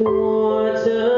Water.